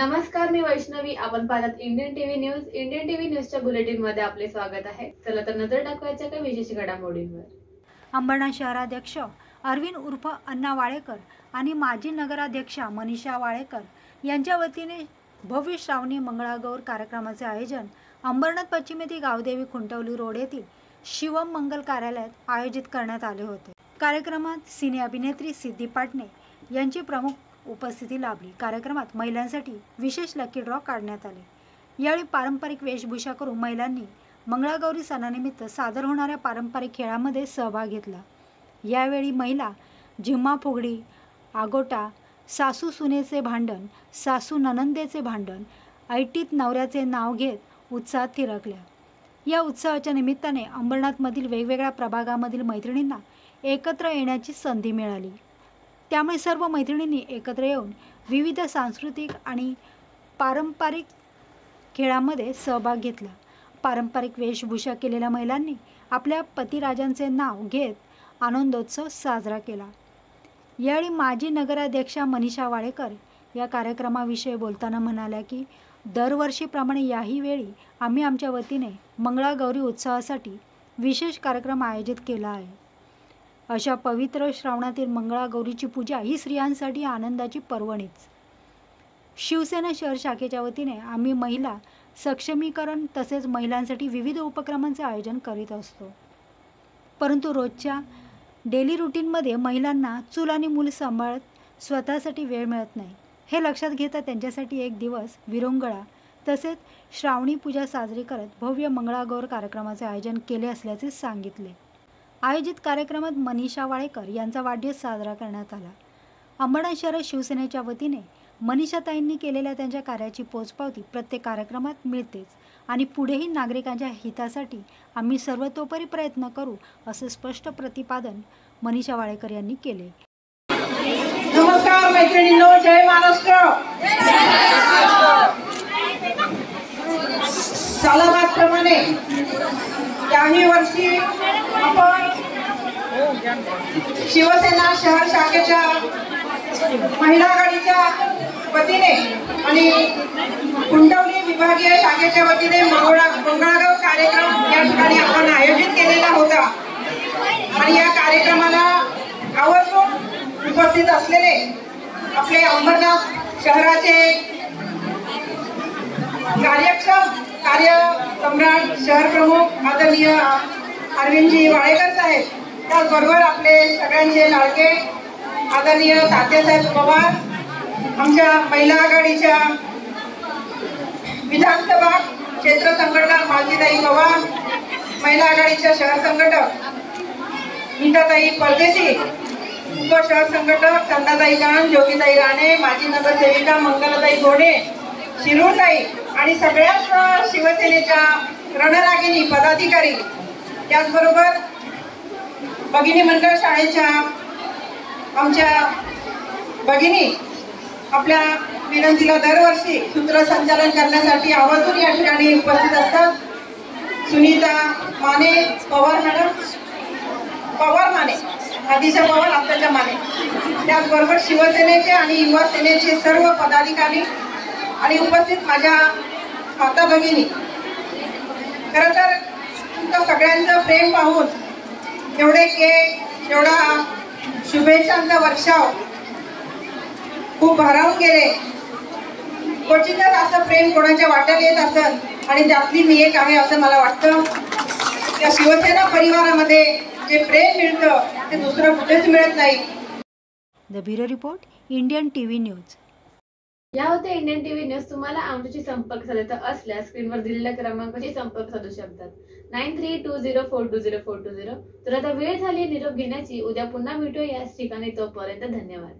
नमस्कार मी वैष्णवी. आपण पाहतात Indian TV news. Indian TV न्यूजच्या बुलेटिनमध्ये आपले स्वागत आहे. चला तर नजर टाकवायच्या काही विशेष घडामोडींवर. अंबरनाथ शहराध्यक्ष अरविंद उर्फ अण्णा वाळेकर आणि माजी नगराध्यक्षा मनीषा वाळेकर यांच्या वतीने भव्य श्रावणी मंगळागौर कार्यक्रमाचे आयोजन अंबरनाथ पश्चिम येथील गावदेवी खुंटवली रोड येथील शिवम मंगल कार्यालयात आयोजित करण्यात आले होते. कार्यक्रमात सिने अभिनेत्री सिद्धी पाटणे यांची प्रमुख उपस्थिती लाभली. कार्यक्रमात महिलांसाठी विशेष लकी ड्रॉ काढण्यात आले. यावेळी पारंपरिक वेशभूषा करून महिलांनी मंगळागौरी सणानिमित्त सादर होणाऱ्या पारंपरिक खेळामध्ये सहभाग घेतला. यावेळी महिला झिम्मा फुगडी आगोटा सासू सुनेचे भांडण सासू ननंदेचे भांडण ऐटीत नवऱ्याचे नाव घेत उत्साहात थिरकल्या. या उत्सवाच्या निमित्ताने अंबरनाथमधील वेगवेगळ्या प्रभागामधील मैत्रिणींना एकत्र येण्याची संधी मिळाली. त्यामुळे सर्व मैत्रिणींनी एकत्र येऊन विविध सांस्कृतिक आणि पारंपरिक खेळामध्ये सहभाग घेतला. पारंपरिक वेशभूषा केलेल्या महिलांनी आपल्या पतिराजांचे नाव घेत आनंदोत्सव साजरा केला. यावेळी माजी नगराध्यक्षा मनीषा वाळेकर या कार्यक्रमाविषयी बोलताना म्हणाल्या की दरवर्षीप्रमाणे याही वेळी आम्ही आमच्या वतीने मंगळागौरी उत्सवासाठी विशेष कार्यक्रम आयोजित केला आहे. अशा पवित्र श्रावणातील मंगळागौरीची पूजा ही स्त्रियांसाठी आनंदाची पर्वणीच. शिवसेना शहर शाखेच्या वतीने आम्ही महिला सक्षमीकरण तसेच महिलांसाठी विविध उपक्रमांचे आयोजन करीत असतो. परंतु रोजच्या डेली रुटीनमध्ये महिलांना चूल आणि मूल सांभाळत स्वतःसाठी वेळ मिळत नाही. हे लक्षात घेता त्यांच्यासाठी एक दिवस विरंगळा तसेच श्रावणी पूजा साजरी करत भव्य मंगळागौर कार्यक्रमाचे आयोजन केले असल्याचे सांगितले. आयोजित कार्यक्रमात मनीषा वाळेकर यांचा वाढदिवस साजरा करण्यात आला. अंबरनाथ शहरात शिवसेनेच्या वतीने मनीषाताईंनी केलेल्या त्यांच्या कार्याची पोचपावती प्रत्येक कार्यक्रमात मिळतेच आणि पुढेही नागरिकांच्या हितासाठी आम्ही सर्वतोपरी प्रयत्न करू असे स्पष्ट प्रतिपादन मनीषा वाळेकर यांनी केले. नमस्कार मैत्रिणींनो जय महाराष्ट्र! सालाबादप्रमाणे याही वर्षी शिवसेना शहर शाखेच्या महिला आघाडीच्या वतीने आणि कुंडवली विभागीय शाखेच्या वतीने मंगळा मंगळागाव कार्यक्रम या ठिकाणी आपण आयोजित केलेला होता. आणि या कार्यक्रमाला आवर्जून उपस्थित असलेले आपले अंबरनाथ शहराचे कार्यक्षम कार्य सम्राट शहर प्रमुख आदरणीय अरविंदजी वाळेकर साहेब त्याचबरोबर आपले सगळ्यांचे लाडके आदरणीय तात्यासाहेब पवार आमच्या महिला आघाडीच्या विधानसभा क्षेत्र संघटक मालतीताई पवार महिला आघाडीच्या शहर संघटक नीताताई परदेशी उपशहर संघटक चंदाताई गाण ज्योतिताई राणे माजी नगरसेविका मंगलताई घोडे शिरूरताई आणि सगळ्याच शिवसेनेच्या रणरागिणी पदाधिकारी. त्याचबरोबर भगिनी मंडळ शाळेच्या आमच्या भगिनी आपल्या विनंतीला दरवर्षी सूत्रसंचालन करण्यासाठी आवर्जून या ठिकाणी उपस्थित असतात. सुनीता माने पवार मॅडम. पवार माने. आधीच्या पवार आत्ताच्या माने. त्याचबरोबर शिवसेनेचे आणि युवा सेनेचे सर्व पदाधिकारी आणि उपस्थित माझ्या माता भगिनी. खरं तर तुमचं सगळ्यांचं प्रेम पाहून एवढे केक एवढा शुभेच्छांचा वर्षाव. खूप भारावून गेले. क्वचितच असं प्रेम कोणाच्या वाट्याला येत असत आणि त्यातली मी एक आहे असं मला वाटतं. त्या शिवसेना परिवारामध्ये जे प्रेम मिळतं ते दुसरं कुठेच मिळत नाही. The bureau report Indian T V news या होत्या इंडियन टीव्ही न्यूज तुम्हाला आमच्याशी संपर्क साधायचा असल्यास स्क्रीनवर दिलेल्या क्रमांकाशी संपर्क साधू शकतात. Nine three two zero four two zero four two zero तर आता वेळ झाली निरोप घेण्याची. उद्या पुन्हा भेटूया याच ठिकाणी. तोपर्यंत धन्यवाद.